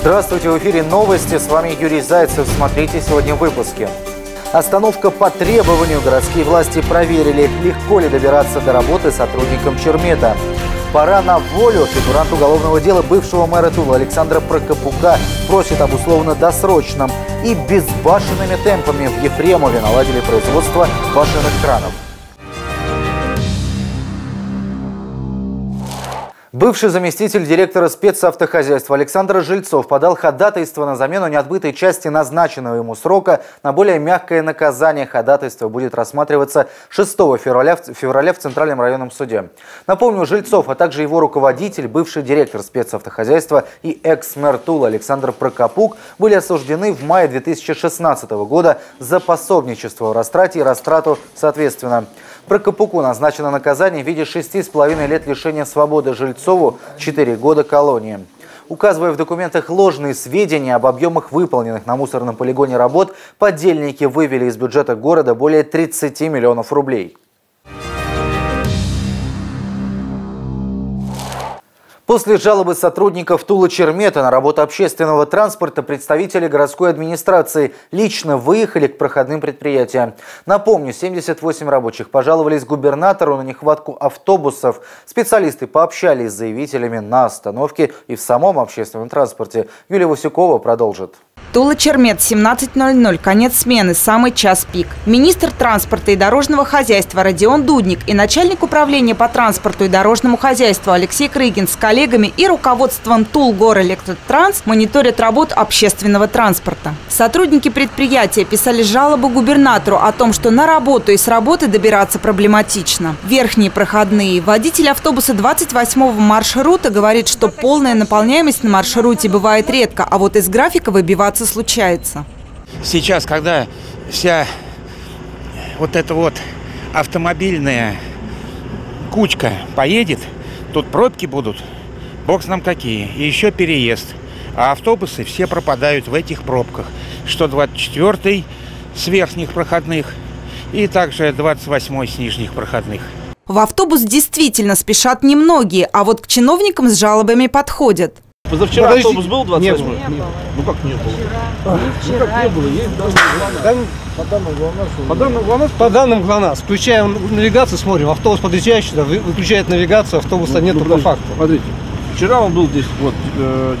Здравствуйте, в эфире новости. С вами Юрий Зайцев. Смотрите сегодня в выпуске. Остановка по требованию. Городские власти проверили, легко ли добираться до работы сотрудникам Чермета. Пора на волю. Фигурант уголовного дела бывшего мэра Тула Александра Прокопука просит об условно-досрочном. И безбашенными темпами в Ефремове наладили производство башенных кранов. Бывший заместитель директора спецавтохозяйства Александр Жильцов подал ходатайство на замену неотбытой части назначенного ему срока на более мягкое наказание. Ходатайство будет рассматриваться 6 февраля, февраля в Центральном районном суде. Напомню, Жильцов, а также его руководитель, бывший директор спецавтохозяйства и экс-мэр Тула Александр Прокопук были осуждены в мае 2016 года за пособничество в растрате и растрату соответственно. Прокопуку назначено наказание в виде 6,5 лет лишения свободы Жильцову 4 года колонии. Указывая в документах ложные сведения об объемах выполненных на мусорном полигоне работ, подельники вывели из бюджета города более 30 миллионов рублей. После жалобы сотрудников Тула Чермета на работу общественного транспорта представители городской администрации лично выехали к проходным предприятиям. Напомню, 78 рабочих пожаловались губернатору на нехватку автобусов. Специалисты пообщались с заявителями на остановке и в самом общественном транспорте. Юлия Васюкова продолжит. Тула Чермет, 17.00, конец смены, самый час пик. Министр транспорта и дорожного хозяйства Родион Дудник и начальник управления по транспорту и дорожному хозяйству Алексей Крыгин с коллегами и руководством Тул Горэлектротранс мониторят работу общественного транспорта. Сотрудники предприятия писали жалобу губернатору о том, что на работу и с работы добираться проблематично. Верхние проходные. Водитель автобуса 28-го маршрута говорит, что полная наполняемость на маршруте бывает редко, а вот из графика выбиваться ситуация случается. Сейчас, когда вся вот эта вот автомобильная кучка поедет, тут пробки будут, бог нам какие, и еще переезд. А автобусы все пропадают в этих пробках. Что 24-й с верхних проходных и также 28-й с нижних проходных. В автобус действительно спешат немногие, а вот к чиновникам с жалобами подходят. Позавчера Подожди. автобус был 28 Не было. Ну как не было? А, ну как не было? Есть данные. По данным ГЛОНАСС. По данным ГЛОНАСС? По данным ГЛОНАСС. Включаем навигацию, смотрим. Автобус подъезжает сюда, выключает навигацию, автобуса ну, нету ну, по факту. Смотрите. Вчера он был здесь, вот,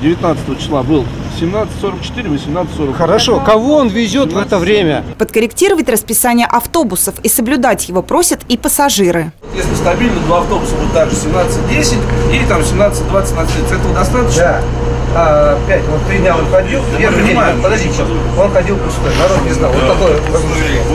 19 э, числа был 17.44, 18.40. Хорошо, кого он везет 17... в это время? Подкорректировать расписание автобусов и соблюдать его просят и пассажиры. Если стабильно два автобуса будут также 17.10 и там 17.20 на 30, этого достаточно? Да. А, опять, вот три дня он ходил, да первый день, подожди, сейчас, он ходил пустой, народ не знал, вот такой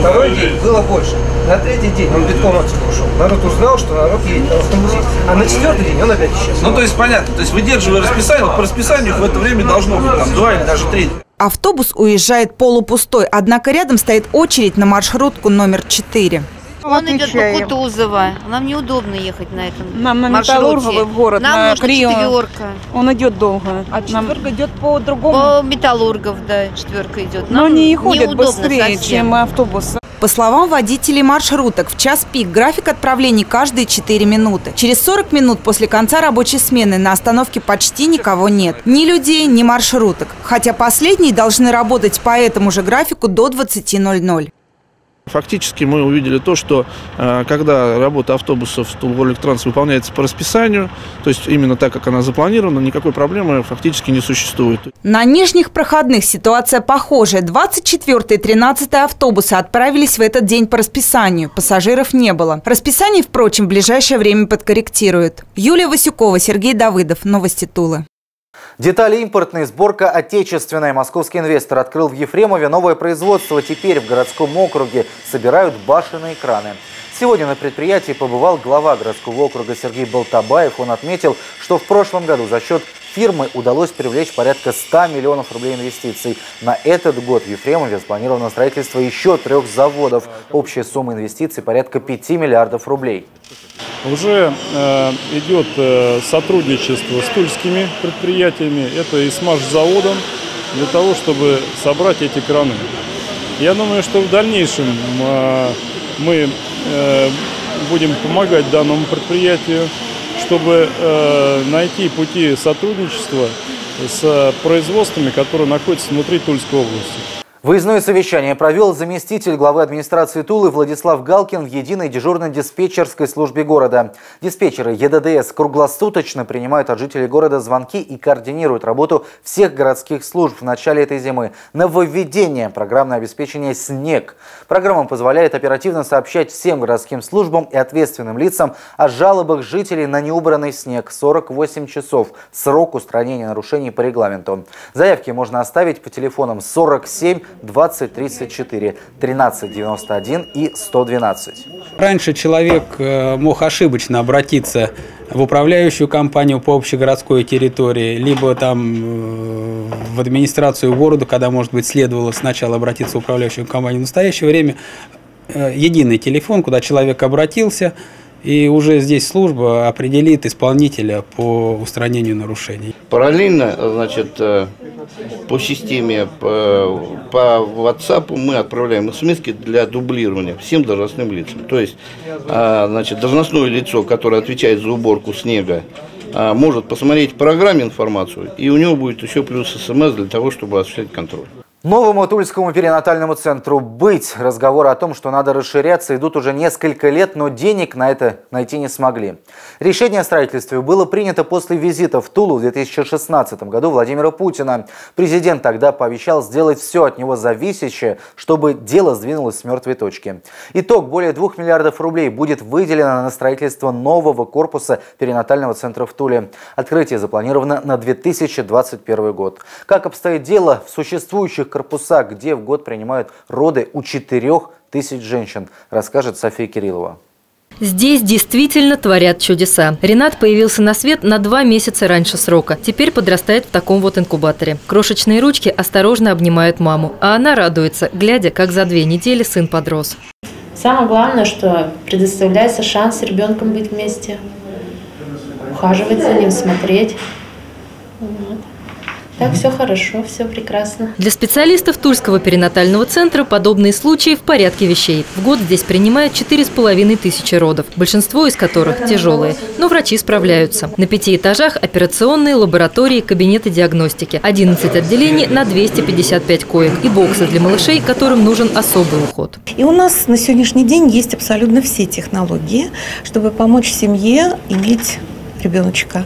Второй день было больше. На третий день он битком отсюда ушел. Народ узнал, что народ едет на автобусе. А на четвертый день он опять исчез. Ну, то есть, понятно, то есть, выдерживая расписание, вот по расписанию в это время должно быть там два или даже три. Автобус уезжает полупустой, однако рядом стоит очередь на маршрутку номер 4. Он идет по Кутузова. Нам неудобно ехать на этом Нам на Металлурговый в город, Нам на нужна Крио. четверка. Он идет долго. А четверка Нам... идет по другому? По Металлургов, да, четверка идет. Нам Но они ходят быстрее, совсем. чем автобусы. По словам водителей маршруток, в час пик график отправлений каждые 4 минуты. Через 40 минут после конца рабочей смены на остановке почти никого нет. Ни людей, ни маршруток. Хотя последние должны работать по этому же графику до 20.00. Фактически мы увидели то, что э, когда работа автобусов Тулголик-Транс выполняется по расписанию, то есть именно так, как она запланирована, никакой проблемы фактически не существует. На нижних проходных ситуация похожая. 24 и 13 автобусы отправились в этот день по расписанию. Пассажиров не было. Расписание, впрочем, в ближайшее время подкорректируют. Юлия Васюкова, Сергей Давыдов. Новости Тулы. Детали импортные, сборка отечественная. Московский инвестор открыл в Ефремове новое производство. Теперь в городском округе собирают башенные краны. Сегодня на предприятии побывал глава городского округа Сергей Болтабаев. Он отметил, что в прошлом году за счет фирмы удалось привлечь порядка 100 миллионов рублей инвестиций. На этот год в Ефремове спланировано строительство еще трех заводов. Общая сумма инвестиций порядка 5 миллиардов рублей. Уже э, идет э, сотрудничество с тульскими предприятиями, это и с заводом для того, чтобы собрать эти краны. Я думаю, что в дальнейшем э, мы будем помогать данному предприятию, чтобы найти пути сотрудничества с производствами, которые находятся внутри Тульской области. Выездное совещание провел заместитель главы администрации Тулы Владислав Галкин в единой дежурно-диспетчерской службе города. Диспетчеры ЕДДС круглосуточно принимают от жителей города звонки и координируют работу всех городских служб в начале этой зимы. Нововведение программное обеспечение «Снег». Программа позволяет оперативно сообщать всем городским службам и ответственным лицам о жалобах жителей на неубранный снег 48 часов. Срок устранения нарушений по регламенту. Заявки можно оставить по телефонам 47 2034 1391 и 112. Раньше человек э, мог ошибочно обратиться в управляющую компанию по общегородской территории, либо там э, в администрацию города, когда, может быть, следовало сначала обратиться в управляющую компанию. В настоящее время э, единый телефон, куда человек обратился – и уже здесь служба определит исполнителя по устранению нарушений. Параллельно, значит, по системе, по, по WhatsApp мы отправляем смс для дублирования всем должностным лицам. То есть, а, значит, должностное лицо, которое отвечает за уборку снега, а, может посмотреть в программе информацию, и у него будет еще плюс смс для того, чтобы осуществлять контроль. Новому Тульскому перинатальному центру быть. Разговоры о том, что надо расширяться, идут уже несколько лет, но денег на это найти не смогли. Решение о строительстве было принято после визита в Тулу в 2016 году Владимира Путина. Президент тогда пообещал сделать все от него зависящее, чтобы дело сдвинулось с мертвой точки. Итог – более 2 миллиардов рублей будет выделено на строительство нового корпуса перинатального центра в Туле. Открытие запланировано на 2021 год. Как обстоит дело в существующих корпуса, где в год принимают роды у 4 тысяч женщин, расскажет София Кириллова. Здесь действительно творят чудеса. Ренат появился на свет на два месяца раньше срока. Теперь подрастает в таком вот инкубаторе. Крошечные ручки осторожно обнимают маму, а она радуется, глядя, как за две недели сын подрос. Самое главное, что предоставляется шанс с ребенком быть вместе, ухаживать за ним, смотреть. Так все хорошо, все прекрасно. Для специалистов Тульского перинатального центра подобные случаи в порядке вещей. В год здесь принимают 4,5 тысячи родов, большинство из которых тяжелые, но врачи справляются. На пяти этажах операционные, лаборатории, кабинеты диагностики, 11 отделений на 255 коек и боксы для малышей, которым нужен особый уход. И у нас на сегодняшний день есть абсолютно все технологии, чтобы помочь семье иметь ребеночка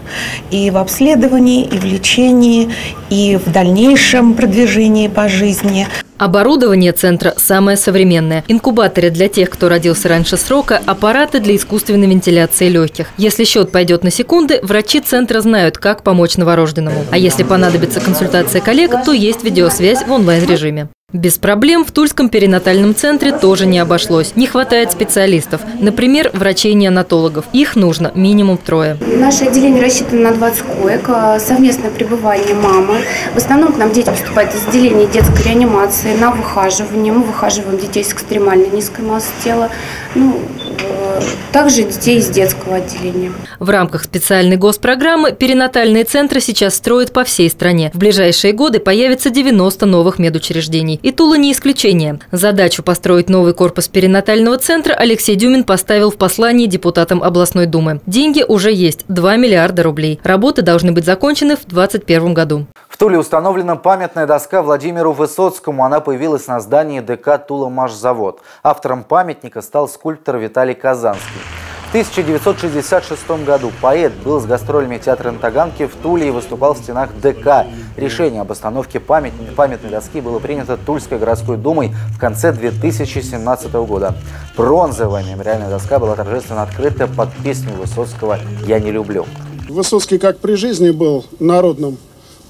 и в обследовании, и в лечении, и в дальнейшем продвижении по жизни. Оборудование центра самое современное. Инкубаторы для тех, кто родился раньше срока, аппараты для искусственной вентиляции легких. Если счет пойдет на секунды, врачи центра знают, как помочь новорожденному. А если понадобится консультация коллег, то есть видеосвязь в онлайн-режиме. Без проблем в Тульском перинатальном центре тоже не обошлось. Не хватает специалистов. Например, врачей-неонатологов. Их нужно минимум трое. Наше отделение рассчитано на 20 коек. А, совместное пребывание мамы. В основном к нам дети поступают из отделения детской реанимации на выхаживание. Мы выхаживаем детей с экстремально низкой массой тела. Ну, Э, также детей из детского отделения. В рамках специальной госпрограммы перинатальные центры сейчас строят по всей стране. В ближайшие годы появится 90 новых медучреждений. И Тула не исключение. Задачу построить новый корпус перинатального центра Алексей Дюмин поставил в послании депутатам областной думы. Деньги уже есть – 2 миллиарда рублей. Работы должны быть закончены в 2021 году. В Туле установлена памятная доска Владимиру Высоцкому. Она появилась на здании ДК «Тула-Машзавод». Автором памятника стал скульптор Виталий Казанский. В 1966 году поэт был с гастролями театра на Таганке в Туле и выступал в стенах ДК. Решение об остановке памятной, памятной доски было принято Тульской городской думой в конце 2017 года. Бронзовая мемориальная доска была торжественно открыта под песню Высоцкого «Я не люблю». Высоцкий как при жизни был народным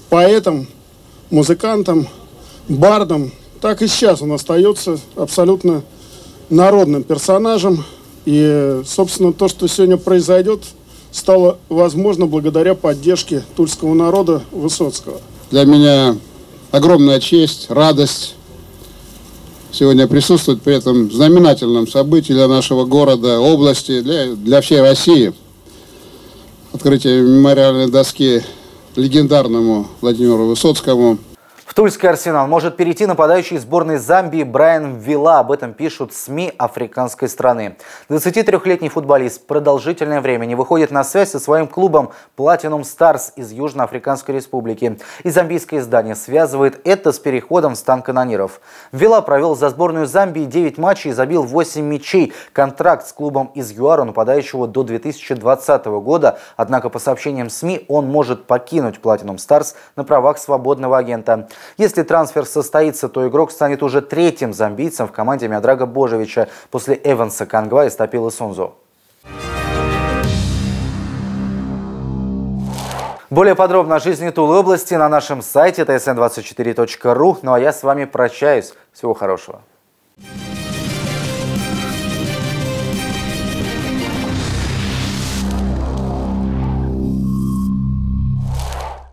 поэтом, музыкантом, бардом, так и сейчас он остается абсолютно народным персонажем. И, собственно, то, что сегодня произойдет, стало возможно благодаря поддержке тульского народа Высоцкого. Для меня огромная честь, радость сегодня присутствовать при этом знаменательном событии для нашего города, области, для, для всей России. Открытие мемориальной доски легендарному Владимиру Высоцкому – Тульский арсенал может перейти нападающий сборной Замбии Брайан Вилла. Об этом пишут СМИ африканской страны. 23-летний футболист продолжительное время не выходит на связь со своим клубом Platinum Stars из Южноафриканской республики. И замбийское издание связывает это с переходом в стан канониров. Вилла провел за сборную Замбии 9 матчей и забил 8 мячей. Контракт с клубом из ЮАР нападающего до 2020 года. Однако, по сообщениям СМИ, он может покинуть Platinum Stars на правах свободного агента. Если трансфер состоится, то игрок станет уже третьим замбийцем в команде Миодрага Божевича после Эванса Кангва и Стапилы Сунзу. Более подробно о жизни Тулы области на нашем сайте tsn24.ru. Ну а я с вами прощаюсь. Всего хорошего.